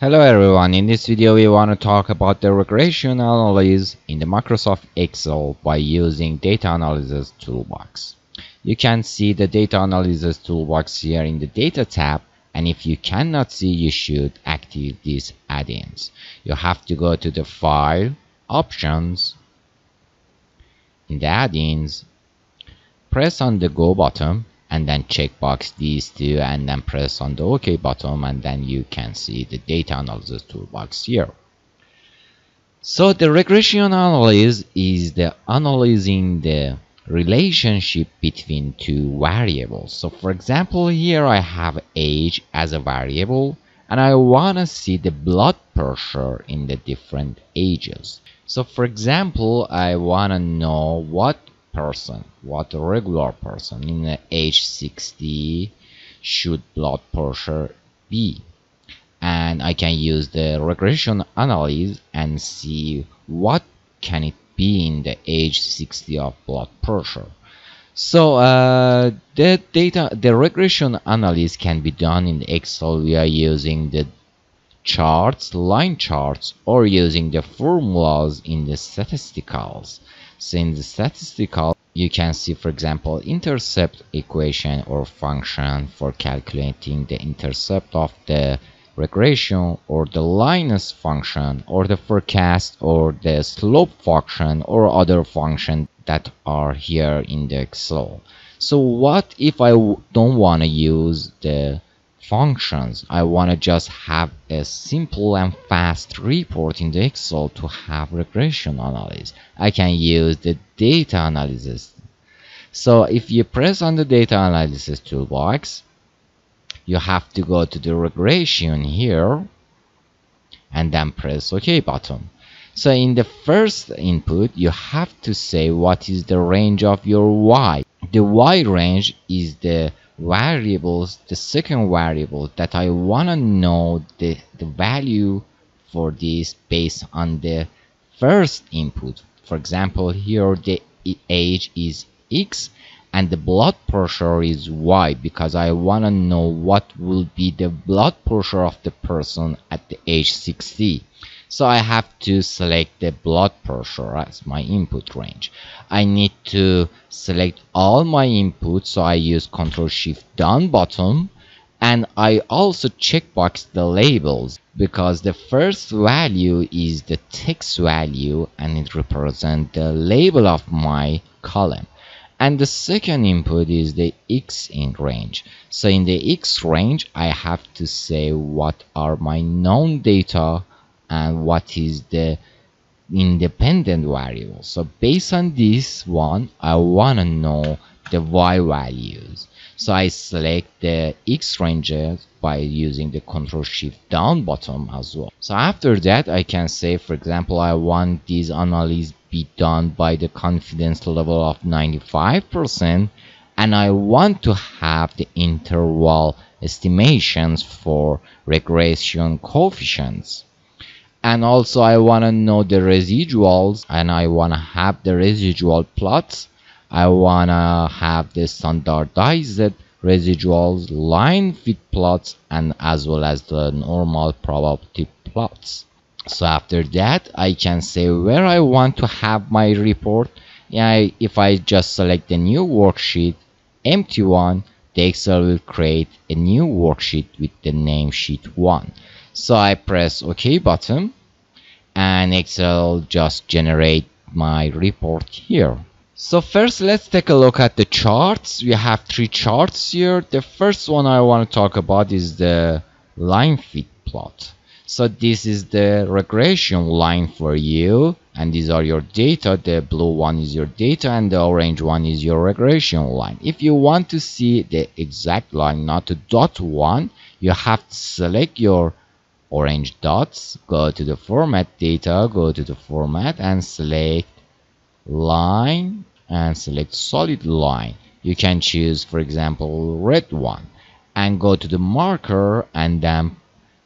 Hello everyone, in this video we want to talk about the regression analysis in the Microsoft Excel by using data analysis toolbox. You can see the data analysis toolbox here in the data tab and if you cannot see you should activate these add-ins. You have to go to the file, options, in the add-ins, press on the go button and then checkbox these two and then press on the OK button and then you can see the data analysis toolbox here. So the regression analysis is the analyzing the relationship between two variables. So for example here I have age as a variable and I want to see the blood pressure in the different ages. So for example I want to know what person, what a regular person in the age 60 should blood pressure be. And I can use the regression analysis and see what can it be in the age 60 of blood pressure. So uh, the data, the regression analysis can be done in Excel via using the charts, line charts, or using the formulas in the statisticals. So in the statistical, you can see, for example, intercept equation or function for calculating the intercept of the regression or the LINEST function or the forecast or the slope function or other function that are here in the Excel. So what if I don't want to use the functions. I want to just have a simple and fast report in the Excel to have regression analysis. I can use the data analysis. So if you press on the data analysis toolbox, you have to go to the regression here and then press OK button. So in the first input, you have to say what is the range of your Y. The Y range is the variables the second variable that I want to know the, the value for this based on the first input. For example here the age is x and the blood pressure is y because I want to know what will be the blood pressure of the person at the age 60 so I have to select the blood pressure as my input range. I need to select all my inputs so I use Ctrl Shift down button and I also checkbox the labels because the first value is the text value and it represents the label of my column and the second input is the x in range so in the x range I have to say what are my known data and what is the independent variable so based on this one I want to know the y values. So I select the x ranges by using the control shift down button as well. So after that I can say for example I want this analysis be done by the confidence level of 95% and I want to have the interval estimations for regression coefficients and also I want to know the residuals and I want to have the residual plots. I want to have the standardized residuals line fit plots and as well as the normal probability plots. So after that I can say where I want to have my report. If I just select the new worksheet empty one the Excel will create a new worksheet with the name sheet 1 so I press OK button and Excel just generate my report here. So first let's take a look at the charts. We have three charts here. The first one I want to talk about is the line fit plot. So this is the regression line for you and these are your data. The blue one is your data and the orange one is your regression line. If you want to see the exact line, not the dot one, you have to select your orange dots, go to the format data, go to the format and select line and select solid line. You can choose for example red one and go to the marker and then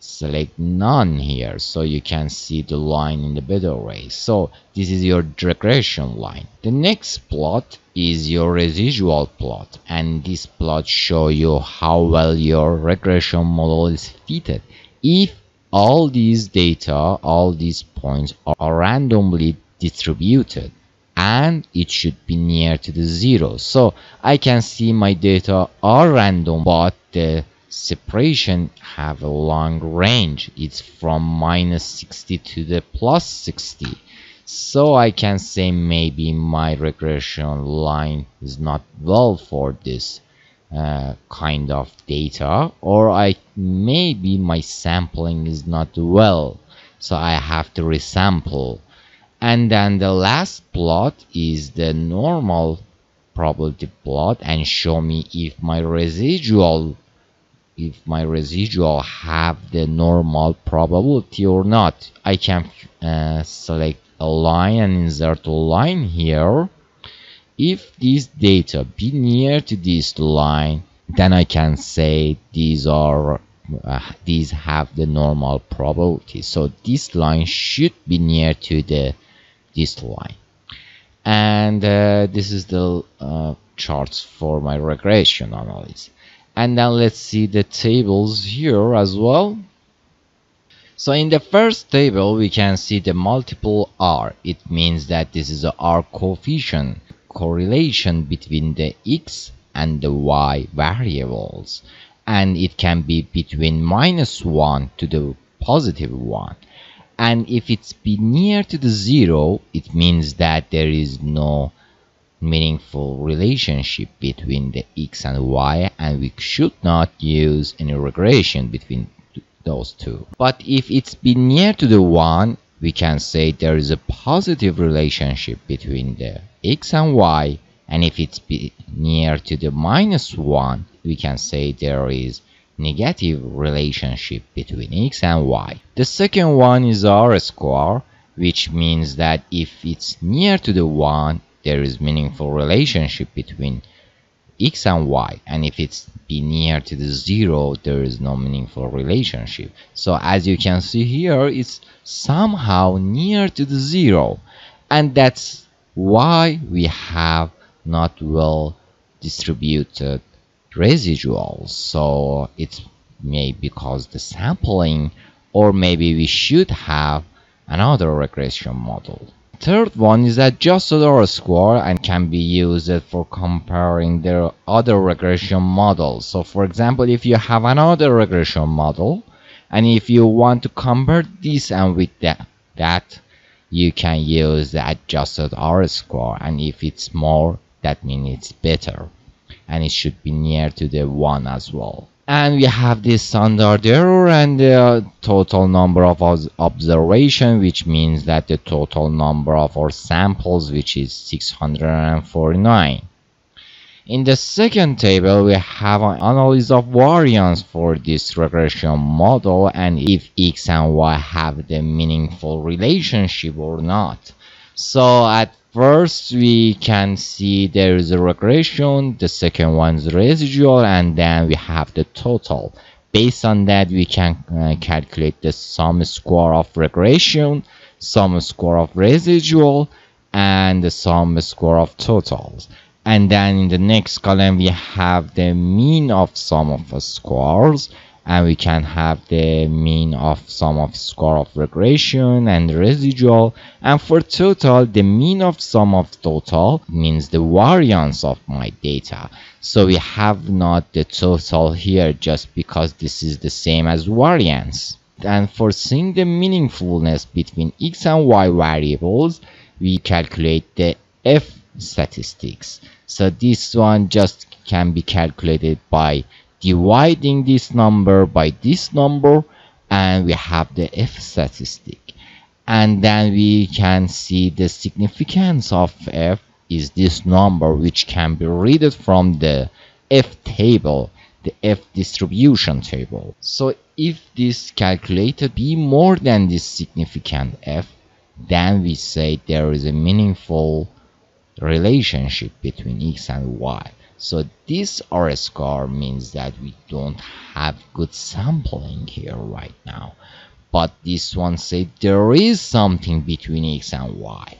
select none here. So you can see the line in the better way. So this is your regression line. The next plot is your residual plot. And this plot show you how well your regression model is fitted. If all these data all these points are randomly distributed and it should be near to the zero. So I can see my data are random but the separation have a long range. It's from minus 60 to the plus 60 so I can say maybe my regression line is not well for this uh, kind of data or I maybe my sampling is not well so I have to resample. And then the last plot is the normal probability plot and show me if my residual if my residual have the normal probability or not. I can uh, select a line and insert a line here if this data be near to this line then I can say these are uh, these have the normal probability. So this line should be near to the this line. And uh, this is the uh, charts for my regression analysis. And now let's see the tables here as well. So in the first table we can see the multiple r. It means that this is a r coefficient correlation between the x and the y variables and it can be between minus 1 to the positive 1 and if it's be near to the zero it means that there is no meaningful relationship between the x and y and we should not use any regression between those two. But if it's be near to the one we can say there is a positive relationship between the x and y and if it's near to the minus 1 we can say there is negative relationship between x and y. The second one is r square which means that if it's near to the 1 there is meaningful relationship between x and y and if it's be near to the zero there is no meaningful relationship. So as you can see here it's somehow near to the zero and that's why we have not well distributed residuals so it's may be because the sampling or maybe we should have another regression model third one is that adjusted R square and can be used for comparing the other regression models. So for example, if you have another regression model and if you want to compare this and with that, that you can use the adjusted R square and if it's more, that means it's better and it should be near to the 1 as well. And we have this standard error and the total number of observation which means that the total number of our samples which is 649 in the second table we have an analysis of variance for this regression model and if x and y have the meaningful relationship or not. So at first we can see there is a regression the second one is residual and then we have the total. Based on that we can uh, calculate the sum square of regression sum square of residual and the sum square of totals and then in the next column we have the mean of sum of squares and we can have the mean of sum of square of regression and residual. And for total the mean of sum of total means the variance of my data. So we have not the total here just because this is the same as variance. And for seeing the meaningfulness between x and y variables we calculate the f statistics. So this one just can be calculated by dividing this number by this number and we have the f statistic. And then we can see the significance of f is this number which can be read from the f table the f distribution table. So if this calculated be more than this significant f then we say there is a meaningful relationship between x and y so this R score means that we don't have good sampling here right now. But this one said there is something between X and Y.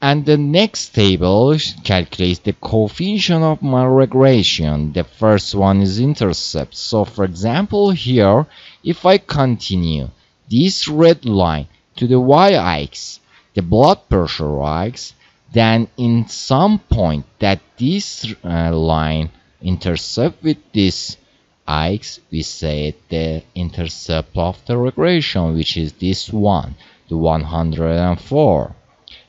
and the next table calculates the coefficient of my regression the first one is intercept so for example here if I continue this red line to the y-axis the blood pressure x then in some point that this uh, line intercept with this x we say the intercept of the regression which is this one the 104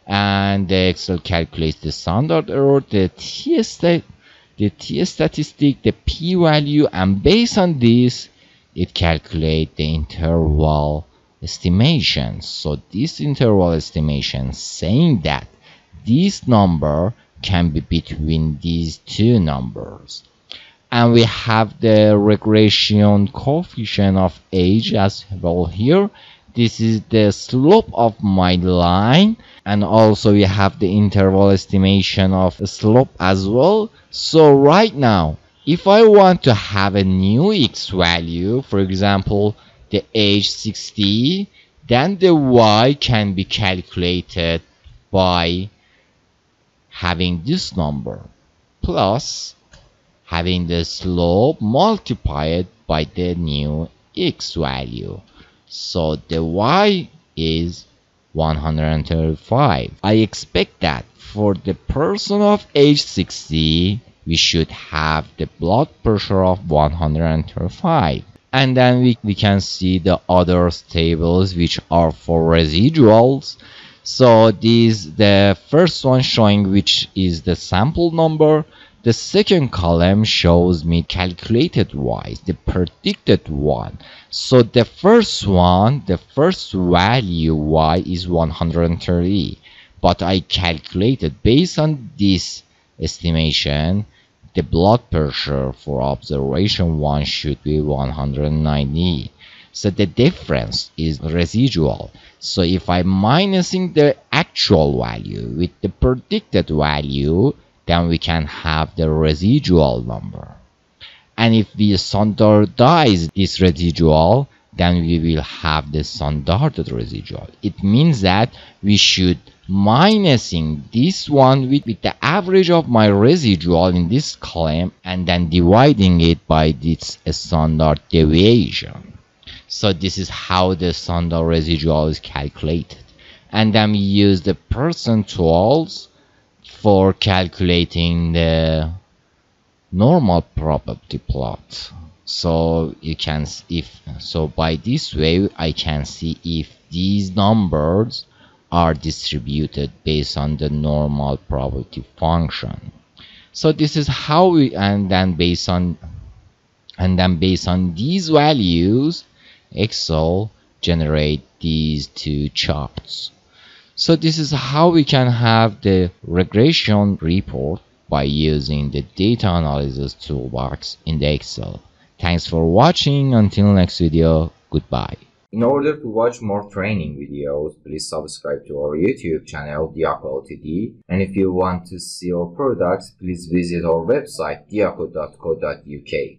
and the Excel calculates the standard error, the t, the t statistic, the p-value, and based on this, it calculates the interval estimation. So this interval estimation saying that this number can be between these two numbers. And we have the regression coefficient of age as well here. This is the slope of my line. And also we have the interval estimation of slope as well. So right now if I want to have a new x value for example the age 60 then the y can be calculated by having this number plus having the slope multiplied by the new x value so the y is 135. I expect that for the person of age 60, we should have the blood pressure of 135. And then we, we can see the other tables which are for residuals. So these the first one showing which is the sample number the second column shows me calculated wise, the predicted one. So the first one, the first value y is 130. But I calculated based on this estimation, the blood pressure for observation 1 should be 190. So the difference is residual. So if I'm minusing the actual value with the predicted value, then we can have the residual number. And if we standardize this residual, then we will have the standard residual. It means that we should minusing this one with, with the average of my residual in this column and then dividing it by this standard deviation. So this is how the standard residual is calculated. And then we use the percentiles for calculating the normal probability plot so you can if so by this way I can see if these numbers are distributed based on the normal probability function so this is how we and then based on and then based on these values Excel generate these two charts so this is how we can have the regression report by using the data analysis toolbox in the Excel. Thanks for watching. Until next video, goodbye. In order to watch more training videos, please subscribe to our YouTube channel, Deyako. And if you want to see our products, please visit our website, deyako.co.uk.